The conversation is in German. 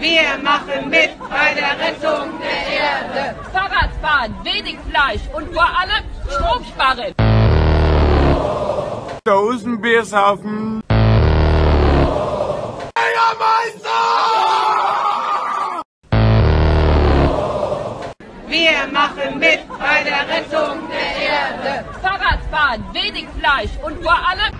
Wir machen mit bei der Rettung der Erde. Fahrradfahren, wenig Fleisch und vor allem Strom sparen. Dosenbier. Wir machen mit bei der Rettung der Erde. Fahrradfahren, wenig Fleisch und vor allem